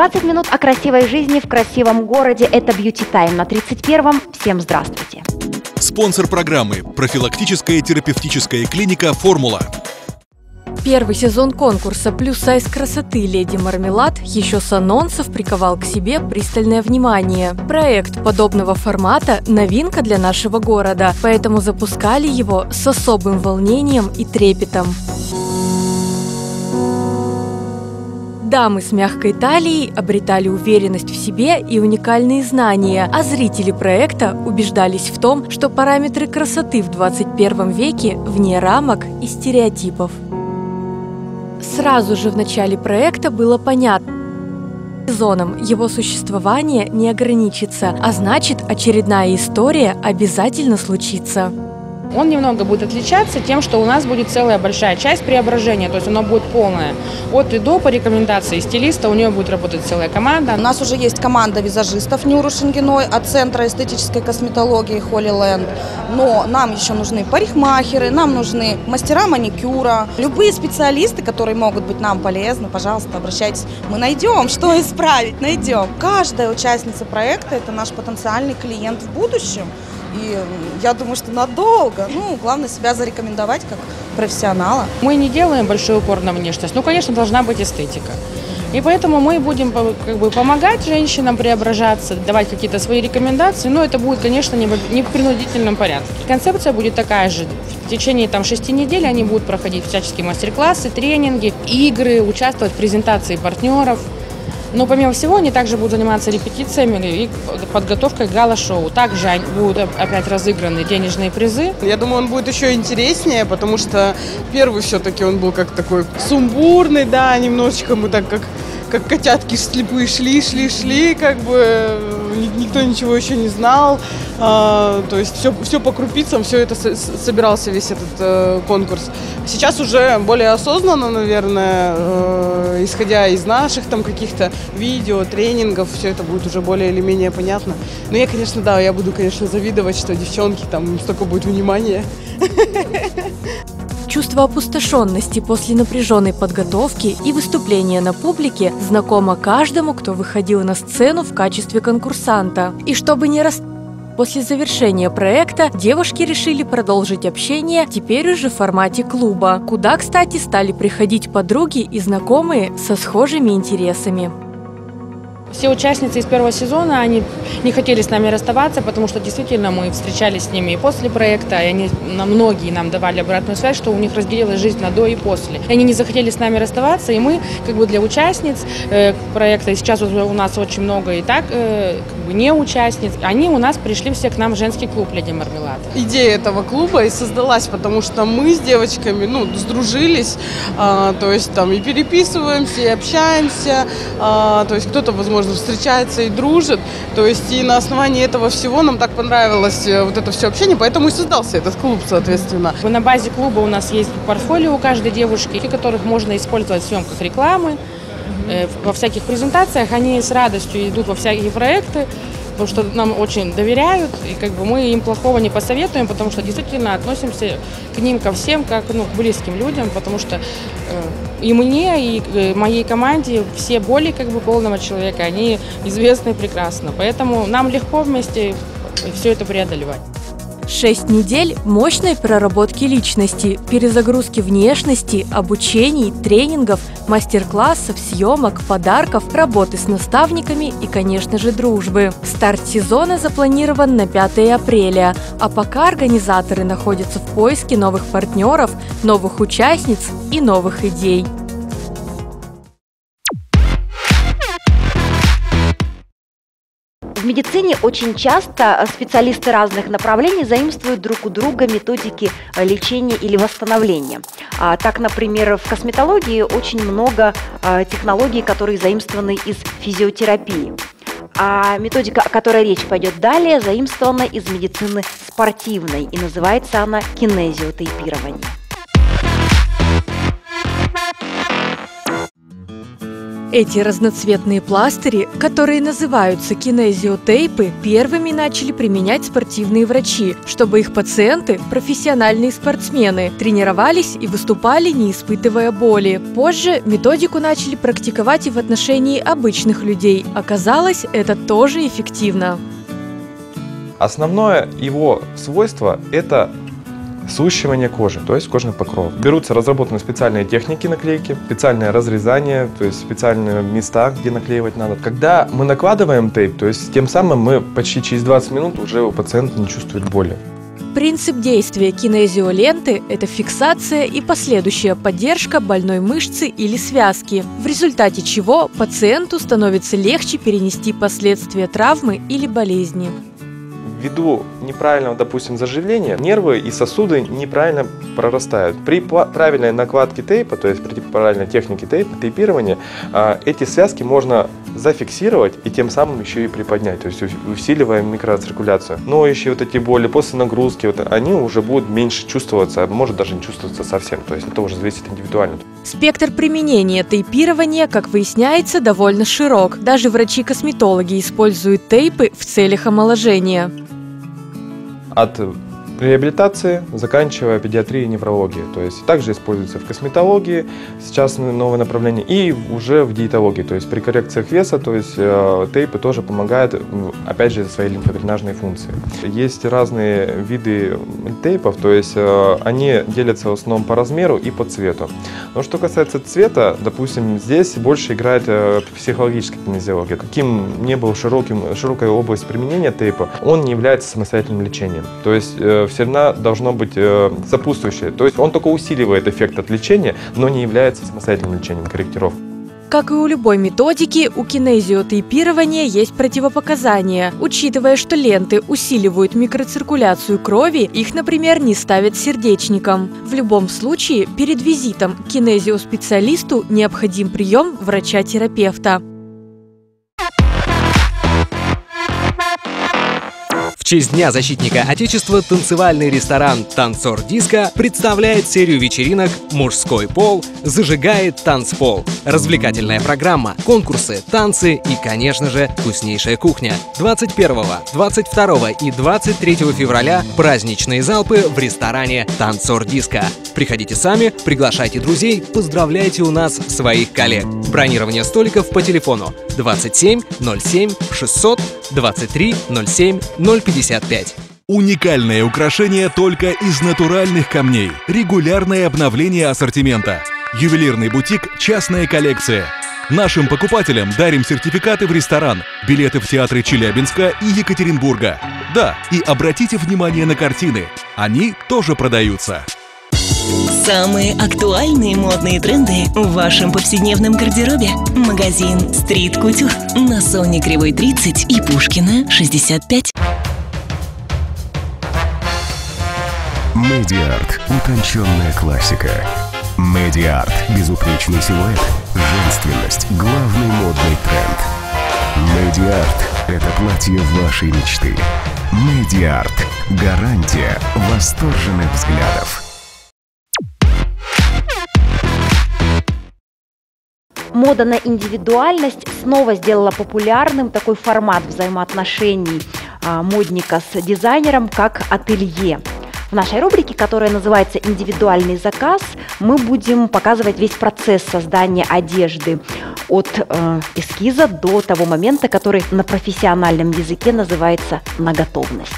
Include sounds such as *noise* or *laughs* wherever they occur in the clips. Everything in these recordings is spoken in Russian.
20 минут о красивой жизни в красивом городе – это Beauty Time на 31-м. Всем здравствуйте. Спонсор программы – профилактическая терапевтическая клиника «Формула». Первый сезон конкурса «Плюс сайз красоты Леди Мармелад» еще с анонсов приковал к себе пристальное внимание. Проект подобного формата – новинка для нашего города, поэтому запускали его с особым волнением и трепетом. Дамы с мягкой талией обретали уверенность в себе и уникальные знания, а зрители проекта убеждались в том, что параметры красоты в 21 веке вне рамок и стереотипов. Сразу же в начале проекта было понятно, сезоном его существование не ограничится, а значит очередная история обязательно случится. Он немного будет отличаться тем, что у нас будет целая большая часть преображения, то есть оно будет полное. От и до по рекомендации стилиста у нее будет работать целая команда. У нас уже есть команда визажистов Нюру Шенгиной от Центра эстетической косметологии Холли Ленд. Но нам еще нужны парикмахеры, нам нужны мастера маникюра. Любые специалисты, которые могут быть нам полезны, пожалуйста, обращайтесь. Мы найдем, что исправить, найдем. Каждая участница проекта – это наш потенциальный клиент в будущем. И я думаю, что надолго. Ну, главное себя зарекомендовать как профессионала. Мы не делаем большой упор на внешность. Ну, конечно, должна быть эстетика. И поэтому мы будем как бы, помогать женщинам преображаться, давать какие-то свои рекомендации, но это будет, конечно, не в, принудительном порядке. Концепция будет такая же. В течение там, шести недель они будут проходить всяческие мастер-классы, тренинги, игры, участвовать в презентации партнеров – но помимо всего они также будут заниматься репетициями и подготовкой гала-шоу. Также будут опять разыграны денежные призы. Я думаю, он будет еще интереснее, потому что первый все-таки он был как такой сумбурный, да, немножечко мы так как как котятки слепые шли, шли, шли, как бы никто ничего еще не знал. А, то есть все, все по крупицам, все это собирался весь этот э, конкурс. Сейчас уже более осознанно, наверное, э, исходя из наших там каких-то видео, тренингов, все это будет уже более или менее понятно. Но я, конечно, да, я буду, конечно, завидовать, что девчонки там столько будет внимания. *laughs* Чувство опустошенности после напряженной подготовки и выступления на публике знакомо каждому, кто выходил на сцену в качестве конкурсанта. И чтобы не рас... После завершения проекта девушки решили продолжить общение теперь уже в формате клуба, куда, кстати, стали приходить подруги и знакомые со схожими интересами. Все участницы из первого сезона, они не хотели с нами расставаться, потому что действительно мы встречались с ними и после проекта, и они, на многие нам давали обратную связь, что у них разделилась жизнь на до и после. И они не захотели с нами расставаться, и мы как бы для участниц э, проекта, и сейчас уже у нас очень много и так э, как бы не участниц, они у нас пришли все к нам в женский клуб «Леди Мармелад». Идея этого клуба и создалась, потому что мы с девочками, ну, сдружились, э, то есть там и переписываемся, и общаемся, э, то есть кто-то, возможно, возможно, встречается и дружит. То есть и на основании этого всего нам так понравилось э, вот это все общение, поэтому и создался этот клуб, соответственно. На базе клуба у нас есть портфолио у каждой девушки, которых можно использовать в съемках рекламы, э, во всяких презентациях. Они с радостью идут во всякие проекты потому что нам очень доверяют, и как бы мы им плохого не посоветуем, потому что действительно относимся к ним ко всем как ну, к близким людям, потому что э, и мне, и э, моей команде все боли как бы полного человека, они известны прекрасно, поэтому нам легко вместе все это преодолевать. Шесть недель мощной проработки личности, перезагрузки внешности, обучений, тренингов, мастер-классов, съемок, подарков, работы с наставниками и, конечно же, дружбы. Старт сезона запланирован на 5 апреля, а пока организаторы находятся в поиске новых партнеров, новых участниц и новых идей. Медицине очень часто специалисты разных направлений заимствуют друг у друга методики э, лечения или восстановления. А, так, например, в косметологии очень много э, технологий, которые заимствованы из физиотерапии. А методика, о которой речь пойдет далее, заимствована из медицины спортивной и называется она кинезиотейпирование. Эти разноцветные пластыри, которые называются кинезиотейпы, первыми начали применять спортивные врачи, чтобы их пациенты, профессиональные спортсмены, тренировались и выступали, не испытывая боли. Позже методику начали практиковать и в отношении обычных людей. Оказалось, это тоже эффективно. Основное его свойство – это Сущивание кожи, то есть кожных покровов. Берутся разработаны специальные техники наклейки, специальное разрезание, то есть специальные места, где наклеивать надо. Когда мы накладываем тейп, то есть тем самым мы почти через 20 минут уже у пациента не чувствует боли. Принцип действия кинезиоленты – это фиксация и последующая поддержка больной мышцы или связки, в результате чего пациенту становится легче перенести последствия травмы или болезни ввиду неправильного, допустим, заживления, нервы и сосуды неправильно прорастают. При правильной накладке тейпа, то есть при правильной технике тейпа, тейпирования, а, эти связки можно зафиксировать и тем самым еще и приподнять, то есть усиливая микроциркуляцию. Но еще вот эти боли после нагрузки, вот, они уже будут меньше чувствоваться, а может даже не чувствоваться совсем, то есть это уже зависит индивидуально. Спектр применения тейпирования, как выясняется, довольно широк. Даже врачи-косметологи используют тейпы в целях омоложения от реабилитации, заканчивая педиатрией и неврологией. То есть также используется в косметологии, сейчас новое направление, и уже в диетологии. То есть при коррекциях веса, то есть э, тейпы тоже помогают, опять же, своей лимфодренажной функции. Есть разные виды тейпов, то есть э, они делятся в основном по размеру и по цвету. Но что касается цвета, допустим, здесь больше играет э, психологическая кинезиология. Каким не был широким, широкая область применения тейпа, он не является самостоятельным лечением. То есть э, все равно должно быть э, сопутствующее. То есть он только усиливает эффект от лечения, но не является самостоятельным лечением, корректировкой. Как и у любой методики, у кинезиотейпирования есть противопоказания. Учитывая, что ленты усиливают микроциркуляцию крови, их, например, не ставят сердечником. В любом случае, перед визитом к кинезиоспециалисту необходим прием врача-терапевта. Честь Дня защитника Отечества танцевальный ресторан «Танцор Диско» представляет серию вечеринок «Мужской пол зажигает танцпол». Развлекательная программа, конкурсы, танцы и, конечно же, вкуснейшая кухня. 21, 22 и 23 февраля праздничные залпы в ресторане «Танцор Диско». Приходите сами, приглашайте друзей, поздравляйте у нас своих коллег. Бронирование столиков по телефону 27 07 600 23 07 055. Уникальное украшение только из натуральных камней. Регулярное обновление ассортимента. Ювелирный бутик «Частная коллекция». Нашим покупателям дарим сертификаты в ресторан, билеты в театры Челябинска и Екатеринбурга. Да, и обратите внимание на картины. Они тоже продаются. Самые актуальные модные тренды в вашем повседневном гардеробе. Магазин Street Couture на Соне Кривой 30 и Пушкина 65. Медиарт. Утонченная классика. Медиарт. Безупречный силуэт. Женственность. Главный модный тренд. Медиарт. Это платье вашей мечты. Медиарт. Гарантия восторженных взглядов. Мода на индивидуальность снова сделала популярным такой формат взаимоотношений а, модника с дизайнером, как ателье. В нашей рубрике, которая называется «Индивидуальный заказ», мы будем показывать весь процесс создания одежды от э, эскиза до того момента, который на профессиональном языке называется «на готовность».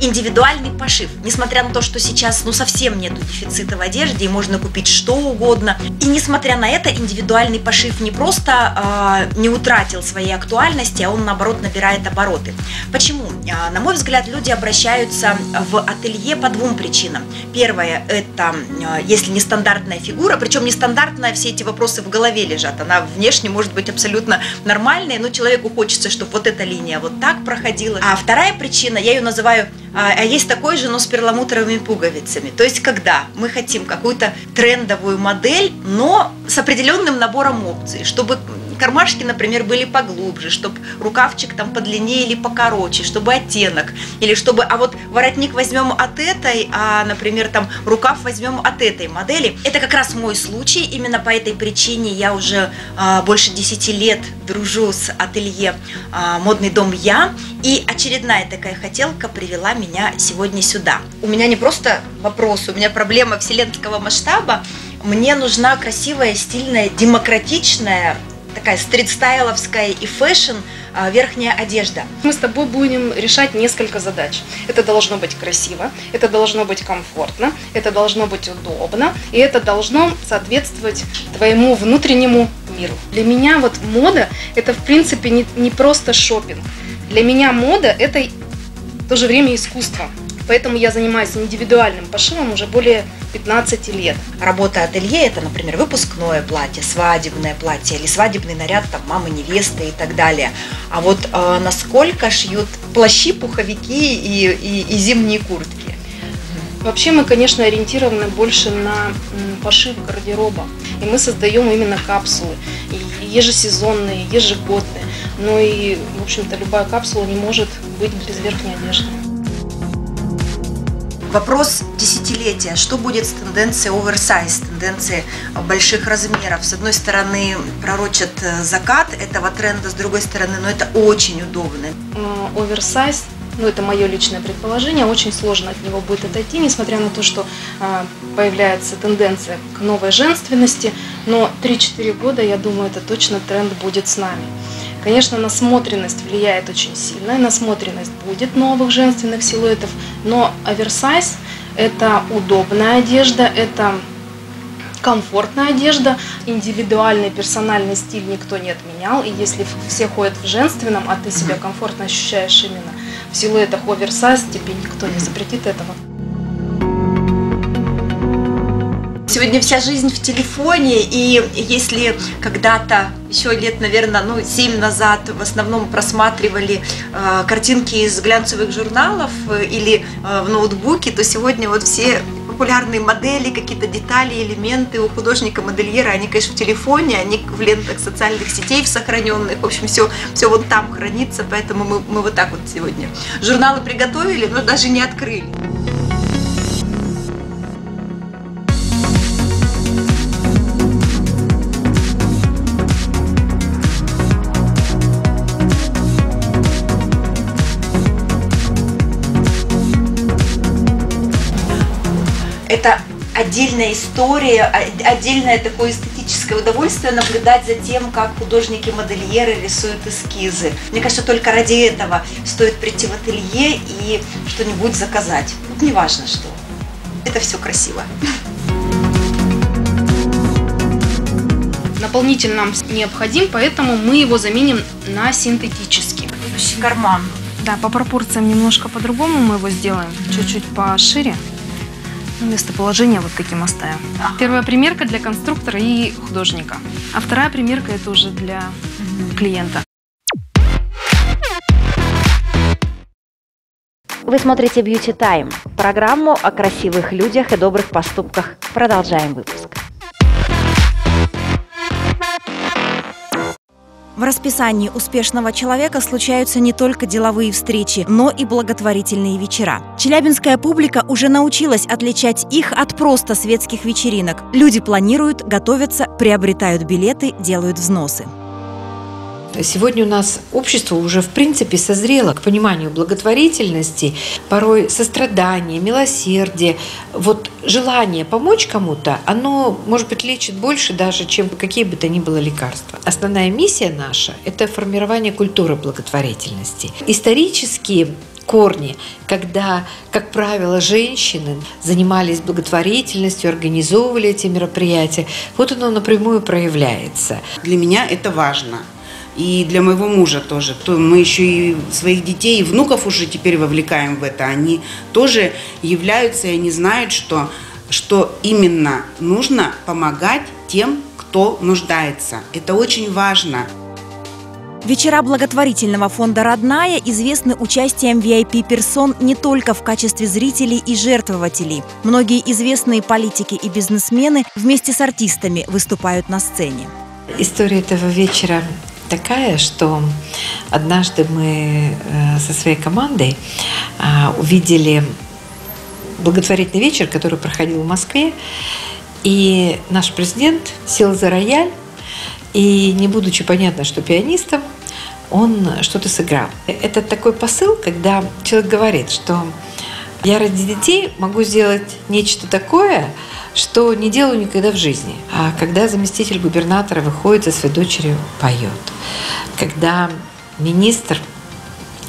Индивидуальный пошив. Несмотря на то, что сейчас ну совсем нет дефицита в одежде и можно купить что угодно. И несмотря на это, индивидуальный пошив не просто э, не утратил своей актуальности, а он наоборот набирает обороты. Почему? Э, на мой взгляд, люди обращаются в ателье по двум причинам. Первое – это э, если нестандартная фигура, причем нестандартная, все эти вопросы в голове лежат. Она внешне может быть абсолютно нормальной, но человеку хочется, чтобы вот эта линия вот так проходила. А вторая причина, я ее называю а, а есть такой же, но с перламутровыми пуговицами. То есть, когда мы хотим какую-то трендовую модель, но с определенным набором опций, чтобы кармашки, например, были поглубже, чтобы рукавчик там подлиннее или покороче, чтобы оттенок, или чтобы, а вот воротник возьмем от этой, а, например, там рукав возьмем от этой модели. Это как раз мой случай, именно по этой причине я уже а, больше 10 лет дружу с ателье а, «Модный дом Я», и очередная такая хотелка привела меня сегодня сюда. У меня не просто вопрос, у меня проблема вселенского масштаба, мне нужна красивая, стильная, демократичная, такая street style овская и fashion а, верхняя одежда. Мы с тобой будем решать несколько задач. Это должно быть красиво, это должно быть комфортно, это должно быть удобно, и это должно соответствовать твоему внутреннему миру. Для меня вот мода – это, в принципе, не, не просто шопинг. Для меня мода – это в то же время искусство. Поэтому я занимаюсь индивидуальным пошивом уже более 15 лет. Работа ателье – это, например, выпускное платье, свадебное платье или свадебный наряд там, мамы, невесты и так далее. А вот э, насколько шьют плащи, пуховики и, и, и зимние куртки? Вообще мы, конечно, ориентированы больше на пошив гардероба. И мы создаем именно капсулы, ежесезонные, ежегодные. Но и, в общем-то, любая капсула не может быть без верхней одежды. Вопрос десятилетия. Что будет с тенденцией оверсайз, тенденцией больших размеров? С одной стороны, пророчат э, закат этого тренда, с другой стороны, но ну, это очень удобно. Оверсайз ну это мое личное предположение, очень сложно от него будет отойти, несмотря на то, что э, появляется тенденция к новой женственности, но 3-4 года, я думаю, это точно тренд будет с нами. Конечно, насмотренность влияет очень сильно, насмотренность будет новых женственных силуэтов, но оверсайз – это удобная одежда, это комфортная одежда, индивидуальный персональный стиль никто не отменял, и если все ходят в женственном, а ты себя комфортно ощущаешь именно в силуэтах оверсайз, тебе никто не запретит этого. Сегодня вся жизнь в телефоне, и если когда-то, еще лет, наверное, ну, 7 назад в основном просматривали э, картинки из глянцевых журналов э, или э, в ноутбуке, то сегодня вот все популярные модели, какие-то детали, элементы у художника-модельера, они, конечно, в телефоне, они в лентах социальных сетей в сохраненных, в общем, все, все вот там хранится, поэтому мы, мы вот так вот сегодня журналы приготовили, но даже не открыли. Отдельная история, отдельное такое эстетическое удовольствие наблюдать за тем, как художники-модельеры рисуют эскизы. Мне кажется, только ради этого стоит прийти в ателье и что-нибудь заказать. Вот неважно что. Это все красиво. Наполнитель нам необходим, поэтому мы его заменим на синтетический. Карман. Да, по пропорциям немножко по-другому мы его сделаем, чуть-чуть пошире. Местоположение вот таким оставим. Ага. Первая примерка для конструктора и художника. А вторая примерка это уже для клиента. Вы смотрите Beauty Time, программу о красивых людях и добрых поступках. Продолжаем выпуск. В расписании успешного человека случаются не только деловые встречи, но и благотворительные вечера. Челябинская публика уже научилась отличать их от просто светских вечеринок. Люди планируют, готовятся, приобретают билеты, делают взносы. Сегодня у нас общество уже в принципе созрело к пониманию благотворительности, порой сострадания, милосердия. Вот желание помочь кому-то, оно, может быть, лечит больше даже, чем какие бы то ни было лекарства. Основная миссия наша – это формирование культуры благотворительности. Исторические корни, когда, как правило, женщины занимались благотворительностью, организовывали эти мероприятия. Вот оно напрямую проявляется. Для меня это важно – и для моего мужа тоже. То мы еще и своих детей и внуков уже теперь вовлекаем в это. Они тоже являются, и они знают, что, что именно нужно помогать тем, кто нуждается. Это очень важно. Вечера благотворительного фонда «Родная» известны участием VIP-персон не только в качестве зрителей и жертвователей. Многие известные политики и бизнесмены вместе с артистами выступают на сцене. история этого вечера такая, что однажды мы э, со своей командой а, увидели благотворительный вечер, который проходил в Москве, и наш президент сел за рояль, и не будучи понятно, что пианистом, он что-то сыграл. Это такой посыл, когда человек говорит, что я ради детей могу сделать нечто такое, что не делаю никогда в жизни. А когда заместитель губернатора выходит за своей дочерью, поет. Когда министр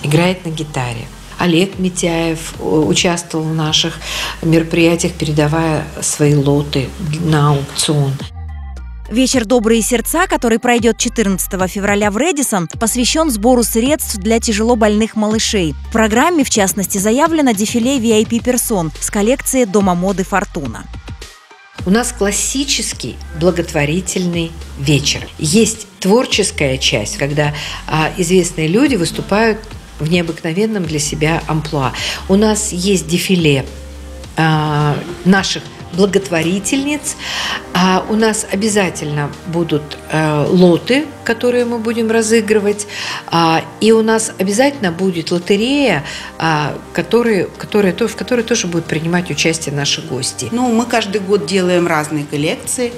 играет на гитаре. Олег Митяев участвовал в наших мероприятиях, передавая свои лоты на аукцион. Вечер «Добрые сердца», который пройдет 14 февраля в Редисон, посвящен сбору средств для тяжело больных малышей. В программе, в частности, заявлено дефиле VIP-персон с коллекции Дома моды «Фортуна». У нас классический благотворительный вечер. Есть творческая часть, когда а, известные люди выступают в необыкновенном для себя амплуа. У нас есть дефиле а, наших благотворительниц. А у нас обязательно будут э, лоты, которые мы будем разыгрывать. А, и у нас обязательно будет лотерея, а, которые, которые, в которой тоже будут принимать участие наши гости. Ну, мы каждый год делаем разные коллекции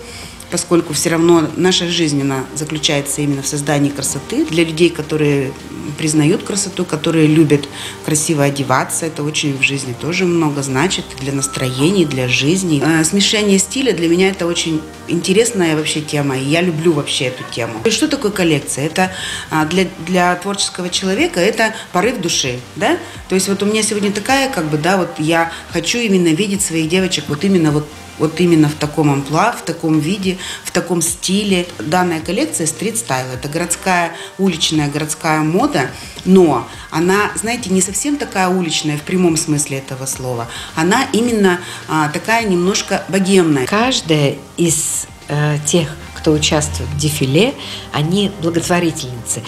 поскольку все равно наша жизнь, она заключается именно в создании красоты. Для людей, которые признают красоту, которые любят красиво одеваться, это очень в жизни тоже много значит для настроений, для жизни. Э, смешение стиля для меня это очень интересная вообще тема, и я люблю вообще эту тему. И что такое коллекция? Это а, для, для творческого человека это порыв души, да? То есть вот у меня сегодня такая, как бы, да, вот я хочу именно видеть своих девочек вот именно вот вот именно в таком амплуа, в таком виде, в таком стиле. Данная коллекция стрит-стайл. Это городская, уличная городская мода, но она, знаете, не совсем такая уличная в прямом смысле этого слова. Она именно а, такая немножко богемная. Каждая из э, тех, кто участвует в дефиле, они благотворительницы.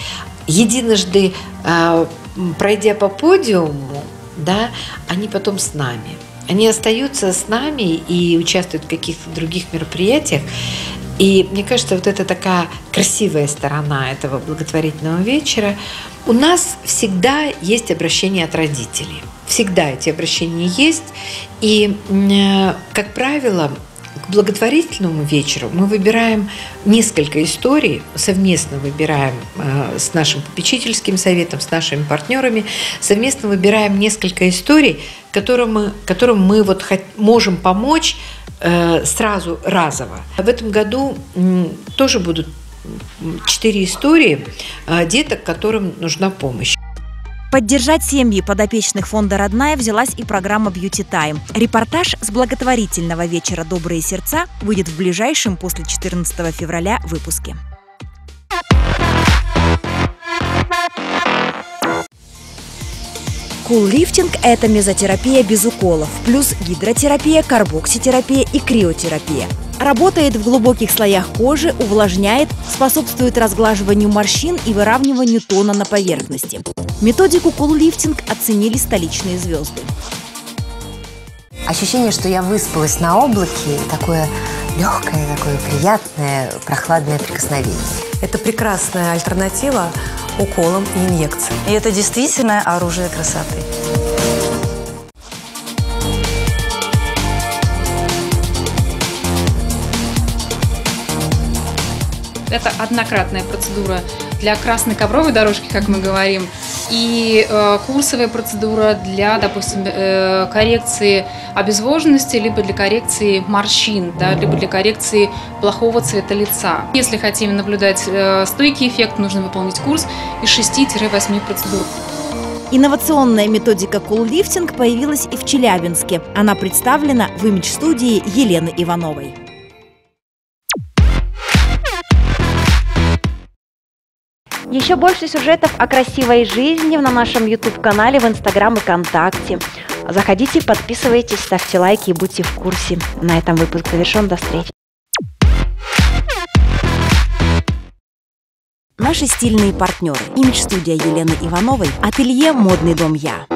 Единожды, э, пройдя по подиуму, да, они потом с нами. Они остаются с нами и участвуют в каких-то других мероприятиях. И мне кажется, вот это такая красивая сторона этого благотворительного вечера. У нас всегда есть обращение от родителей. Всегда эти обращения есть. И, э, как правило, к благотворительному вечеру мы выбираем несколько историй, совместно выбираем э, с нашим попечительским советом, с нашими партнерами, совместно выбираем несколько историй, которым мы, которым мы вот можем помочь э, сразу разово. В этом году тоже будут четыре истории э, деток, которым нужна помощь. Поддержать семьи подопечных фонда «Родная» взялась и программа «Бьюти Тайм». Репортаж с благотворительного вечера «Добрые сердца» выйдет в ближайшем после 14 февраля выпуске. Cool lifting – это мезотерапия без уколов, плюс гидротерапия, карбокситерапия и криотерапия. Работает в глубоких слоях кожи, увлажняет, способствует разглаживанию морщин и выравниванию тона на поверхности. Методику Cool lifting оценили столичные звезды. Ощущение, что я выспалась на облаке, такое легкое, такое приятное, прохладное прикосновение. Это прекрасная альтернатива уколам и инъекциям. И это действительно оружие красоты. Это однократная процедура для красной ковровой дорожки, как мы говорим, и э, курсовая процедура для, допустим, э, коррекции обезвоженности, либо для коррекции морщин, да, либо для коррекции плохого цвета лица. Если хотим наблюдать э, стойкий эффект, нужно выполнить курс из 6-8 процедур. Инновационная методика куллифтинг появилась и в Челябинске. Она представлена в имидж-студии Елены Ивановой. Еще больше сюжетов о красивой жизни на нашем YouTube-канале, в Инстаграм и ВКонтакте. Заходите, подписывайтесь, ставьте лайки и будьте в курсе. На этом выпуск завершен. До встречи. Наши стильные партнеры. Имидж-студия Елены Ивановой. Ателье «Модный дом Я».